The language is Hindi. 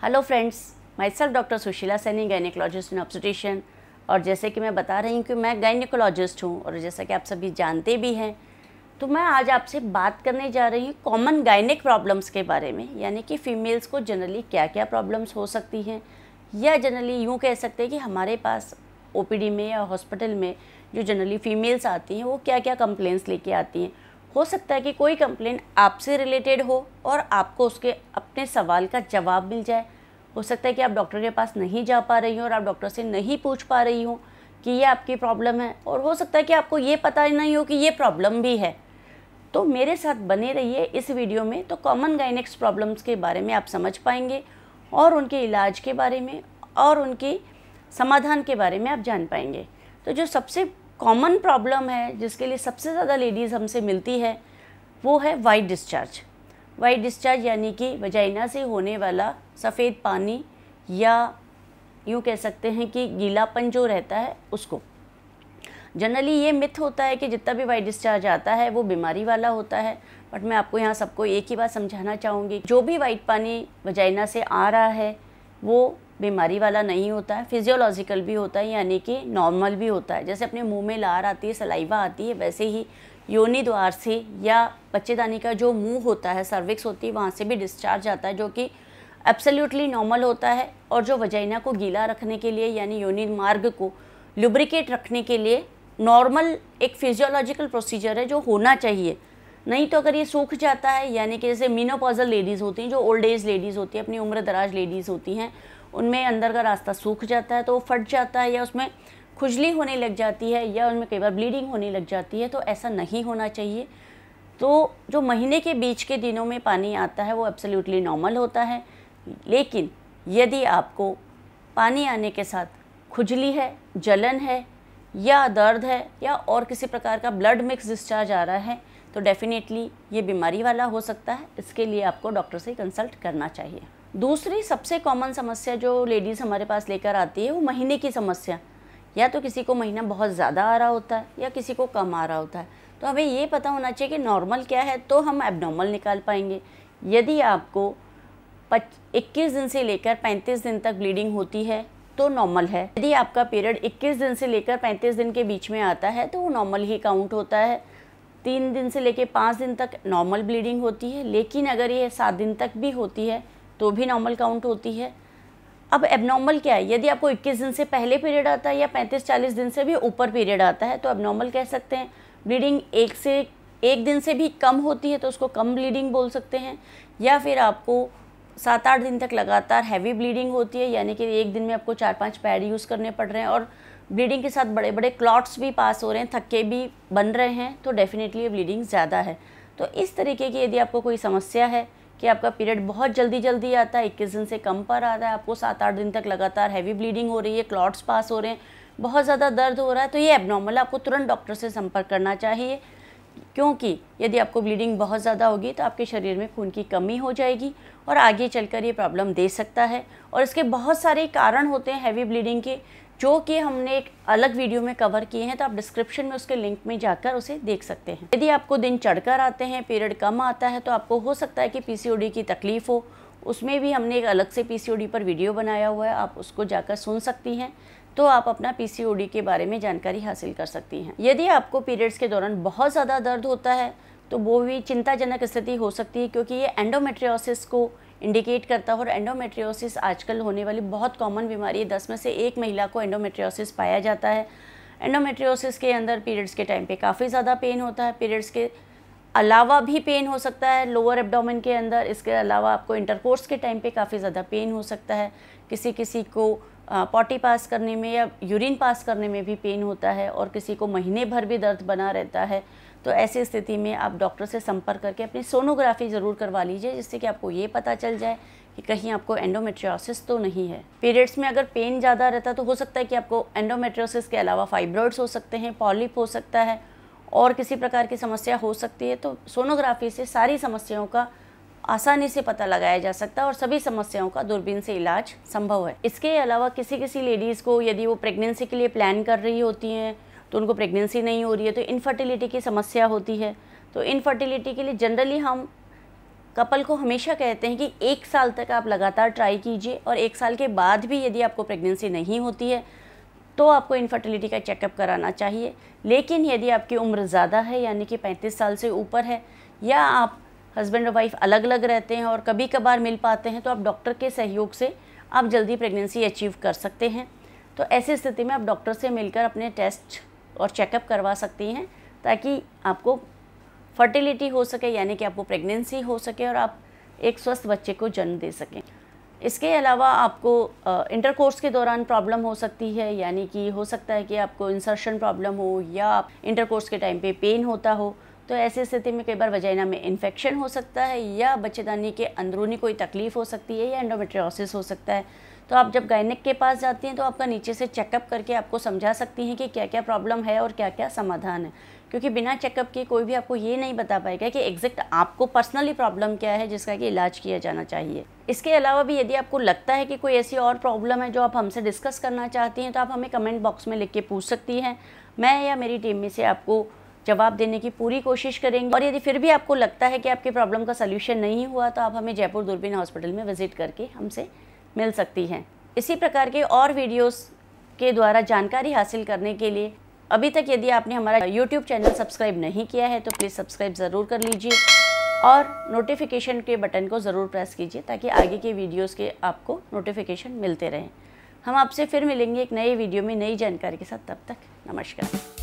Hello friends myself doctor Sushila Saini gynaecologist in obstetrician और जैसे कि मैं बता रही हूँ कि मैं गायनिकोलॉजिस्ट हूँ और जैसा कि आप सभी जानते भी हैं तो मैं आज आपसे बात करने जा रही हूँ कॉमन गायनिक प्रॉब्लम्स के बारे में, यानी कि फ़ीमेल्स को जनरली क्या क्या प्रॉब्लम्स हो सकती हैं, या जनरली यूँ कह सकते हैं कि हमारे पास ओपीडी में या हॉस्पिटल में जो जनरली फ़ीमेल्स आती हैं, वो क्या क्या कंप्लेंट्स लेके आती हैं। हो सकता है कि कोई कंप्लेन आपसे रिलेटेड हो और आपको उसके अपने सवाल का जवाब मिल जाए। हो सकता है कि आप डॉक्टर के पास नहीं जा पा रही हो और आप डॉक्टर से नहीं पूछ पा रही हो कि ये आपकी प्रॉब्लम है और हो सकता है कि आपको ये पता ही नहीं हो कि ये प्रॉब्लम भी है। तो मेरे साथ बने रहिए इस वीडियो में। तो कॉमन गाइनेक्स प्रॉब्लम्स के बारे में आप समझ पाएँगे और उनके इलाज के बारे में और उनके समाधान के बारे में आप जान पाएँगे। तो जो सबसे कॉमन प्रॉब्लम है, जिसके लिए सबसे ज़्यादा लेडीज़ हमसे मिलती है, वो है वाइट डिस्चार्ज। वाइट डिस्चार्ज यानी कि वजाइना से होने वाला सफ़ेद पानी या यूँ कह सकते हैं कि गीलापन जो रहता है उसको। जनरली ये मिथ होता है कि जितना भी वाइट डिस्चार्ज आता है, वो बीमारी वाला होता है, बट मैं आपको यहाँ सबको एक ही बात समझाना चाहूँगी। जो भी वाइट पानी वजाइना से आ रहा है, वो बीमारी वाला नहीं होता है फिजियोलॉजिकल भी होता है, यानी कि नॉर्मल भी होता है। जैसे अपने मुँह में लार आती है, सलाइवा आती है, वैसे ही योनि द्वार से या बच्चेदानी का जो मुँह होता है सर्विक्स होती है, वहाँ से भी डिस्चार्ज आता है, जो कि एब्सोल्युटली नॉर्मल होता है और जो वजाइना को गीला रखने के लिए, यानी योनि मार्ग को लुब्रिकेट रखने के लिए नॉर्मल एक फिजियोलॉजिकल प्रोसीजर है, जो होना चाहिए। नहीं तो अगर ये सूख जाता है, यानी कि जैसे मीनोपॉजल लेडीज़ होती हैं, जो ओल्ड एज लेडीज़ होती हैं, अपनी उम्र दराज लेडीज़ होती हैं उनमें अंदर का रास्ता सूख जाता है तो वो फट जाता है या उसमें खुजली होने लग जाती है या उनमें कई बार ब्लीडिंग होने लग जाती है तो ऐसा नहीं होना चाहिए। तो जो महीने के बीच के दिनों में पानी आता है वो एब्सोल्युटली नॉर्मल होता है। लेकिन यदि आपको पानी आने के साथ खुजली है, जलन है, या दर्द है, या और किसी प्रकार का ब्लड मिक्स डिस्चार्ज आ रहा है तो डेफिनेटली ये बीमारी वाला हो सकता है। इसके लिए आपको डॉक्टर से कंसल्ट करना चाहिए। दूसरी सबसे कॉमन समस्या जो लेडीज़ हमारे पास लेकर आती है, वो महीने की समस्या। या तो किसी को महीना बहुत ज़्यादा आ रहा होता है, या किसी को कम आ रहा होता है। तो हमें ये पता होना चाहिए कि नॉर्मल क्या है तो हम एबनॉर्मल निकाल पाएँगे। यदि आपको इक्कीस दिन से लेकर पैंतीस दिन तक ब्लीडिंग होती है तो नॉर्मल है। यदि आपका पीरियड 21 दिन से लेकर 35 दिन के बीच में आता है तो वो नॉर्मल ही काउंट होता है। तीन दिन से लेकर पाँच दिन तक नॉर्मल ब्लीडिंग होती है, लेकिन अगर ये सात दिन तक भी होती है तो भी नॉर्मल काउंट होती है। अब एबनॉर्मल क्या है? यदि आपको 21 दिन से पहले पीरियड आता है या 35-40 दिन से भी ऊपर पीरियड आता है तो एबनॉर्मल कह सकते हैं। ब्लीडिंग एक से एक दिन से भी कम होती है तो उसको कम ब्लीडिंग बोल सकते हैं। या फिर आपको सात आठ दिन तक लगातार हैवी ब्लीडिंग होती है, यानी कि एक दिन में आपको चार पाँच पैड यूज़ करने पड़ रहे हैं और ब्लीडिंग के साथ बड़े बड़े क्लॉट्स भी पास हो रहे हैं, थक्के भी बन रहे हैं तो डेफिनेटली ब्लीडिंग ज़्यादा है। तो इस तरीके की यदि आपको कोई समस्या है कि आपका पीरियड बहुत जल्दी जल्दी आता है, इक्कीस दिन से कम पर आ रहा है, आपको सात आठ दिन तक लगातार हैवी ब्लीडिंग हो रही है क्लॉट्स पास हो रहे हैं, बहुत ज़्यादा दर्द हो रहा है तो ये एबनॉर्मल आपको तुरंत डॉक्टर से संपर्क करना चाहिए। क्योंकि यदि आपको ब्लीडिंग बहुत ज़्यादा होगी तो आपके शरीर में खून की कमी हो जाएगी और आगे चलकर ये प्रॉब्लम दे सकता है। और इसके बहुत सारे कारण होते हैं हैवी ब्लीडिंग के जो कि हमने एक अलग वीडियो में कवर किए हैं तो आप डिस्क्रिप्शन में उसके लिंक में जाकर उसे देख सकते हैं। यदि आपको दिन चढ़कर आते हैं पीरियड कम आता है तो आपको हो सकता है कि पीसीओडी की तकलीफ़ हो। उसमें भी हमने एक अलग से पीसीओडी पर वीडियो बनाया हुआ है, आप उसको जाकर सुन सकती हैं। तो आप अपना पीसीओडी के बारे में जानकारी हासिल कर सकती हैं। यदि आपको पीरियड्स के दौरान बहुत ज़्यादा दर्द होता है तो वो भी चिंताजनक स्थिति हो सकती है, क्योंकि ये एंडोमेट्रियोसिस को इंडिकेट करता है और एंडोमेट्रियोसिस आजकल होने वाली बहुत कॉमन बीमारी है। दस में से एक महिला को एंडोमेट्रियोसिस पाया जाता है। एंडोमेट्रियोसिस के अंदर पीरियड्स के टाइम पे काफ़ी ज़्यादा पेन होता है। पीरियड्स के अलावा भी पेन हो सकता है। लोअर एब्डोमेन के अंदर, इसके अलावा आपको इंटरकोर्स के टाइम पे काफ़ी ज़्यादा पेन हो सकता है। किसी किसी को पॉटी पास करने में या यूरिन पास करने में भी पेन होता है और किसी को महीने भर भी दर्द बना रहता है। तो ऐसी स्थिति में आप डॉक्टर से संपर्क करके अपनी सोनोग्राफी ज़रूर करवा लीजिए, जिससे कि आपको ये पता चल जाए कि कहीं आपको एंडोमेट्रियोसिस तो नहीं है। पीरियड्स में अगर पेन ज़्यादा रहता तो हो सकता है कि आपको एंडोमेट्रियोसिस के अलावा फाइब्रॉइड्स हो सकते हैं पॉलिप हो सकता है, और किसी प्रकार की समस्या हो सकती है। तो सोनोग्राफी से सारी समस्याओं का आसानी से पता लगाया जा सकता है और सभी समस्याओं का दूरबीन से इलाज संभव है। इसके अलावा किसी किसी लेडीज़ को यदि वो प्रेगनेंसी के लिए प्लान कर रही होती हैं तो उनको प्रेगनेंसी नहीं हो रही है तो इनफर्टिलिटी की समस्या होती है। तो इनफर्टिलिटी के लिए जनरली हम कपल को हमेशा कहते हैं कि एक साल तक आप लगातार ट्राई कीजिए और एक साल के बाद भी यदि आपको प्रेगनेंसी नहीं होती है तो आपको इनफर्टिलिटी का चेकअप कराना चाहिए। लेकिन यदि आपकी उम्र ज़्यादा है, यानी कि 35 साल से ऊपर है, या आप हस्बैंड और वाइफ अलग अलग रहते हैं और कभी कभार मिल पाते हैं तो आप डॉक्टर के सहयोग से आप जल्दी प्रेगनेंसी अचीव कर सकते हैं। तो ऐसी स्थिति में आप डॉक्टर से मिलकर अपने टेस्ट और चेकअप करवा सकती हैं ताकि आपको फर्टिलिटी हो सके, यानी कि आपको प्रेगनेंसी हो सके और आप एक स्वस्थ बच्चे को जन्म दे सकें। इसके अलावा आपको इंटरकोर्स के दौरान प्रॉब्लम हो सकती है, यानी कि हो सकता है कि आपको इंसर्शन प्रॉब्लम हो या इंटरकोर्स के टाइम पे पेन होता हो। तो ऐसी स्थिति में कई बार वजाइना में इन्फेक्शन हो सकता है या बच्चेदानी के अंदरूनी कोई तकलीफ़ हो सकती है या एंडोमेट्रियोसिस हो सकता है। तो आप जब गायनिक के पास जाती हैं तो आपका नीचे से चेकअप करके आपको समझा सकती हैं कि क्या क्या प्रॉब्लम है और क्या क्या समाधान है। क्योंकि बिना चेकअप के कोई भी आपको ये नहीं बता पाएगा कि एग्जैक्ट आपको पर्सनली प्रॉब्लम क्या है जिसका कि इलाज किया जाना चाहिए। इसके अलावा भी यदि आपको लगता है कि कोई ऐसी और प्रॉब्लम है जो आप हमसे डिस्कस करना चाहती हैं तो आप हमें कमेंट बॉक्स में लिख के पूछ सकती हैं। मैं या मेरी टीम में से आपको जवाब देने की पूरी कोशिश करेंगे। और यदि फिर भी आपको लगता है कि आपकी प्रॉब्लम का सोल्यूशन नहीं हुआ तो आप हमें जयपुर दूरबीन हॉस्पिटल में विज़िट करके हमसे मिल सकती हैं। इसी प्रकार के और वीडियोस के द्वारा जानकारी हासिल करने के लिए, अभी तक यदि आपने हमारा यूट्यूब चैनल सब्सक्राइब नहीं किया है तो प्लीज़ सब्सक्राइब ज़रूर कर लीजिए और नोटिफिकेशन के बटन को ज़रूर प्रेस कीजिए ताकि आगे के वीडियोस के आपको नोटिफिकेशन मिलते रहें। हम आपसे फिर मिलेंगे एक नए वीडियो में नई जानकारी के साथ। तब तक नमस्कार।